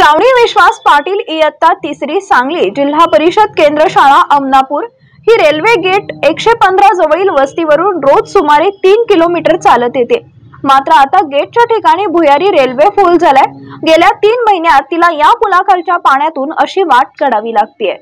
श्रावणी विश्वास पाटील इयत्ता तिसरी सांगली जिल्हा परिषद केंद्र शाळा अमनापूर. ही रेल्वे गेट एकशे पंधरा जवळील वस्तीवरून रोज सुमारे तीन किलोमीटर चालत येते. मात्र आता गेटच्या ठिकाणी भुयारी रेल्वे फुल झालाय. गेल्या तीन महिन्यात तिला या पुलाखालच्या पाण्यातून अशी वाट काढावी लागतीये.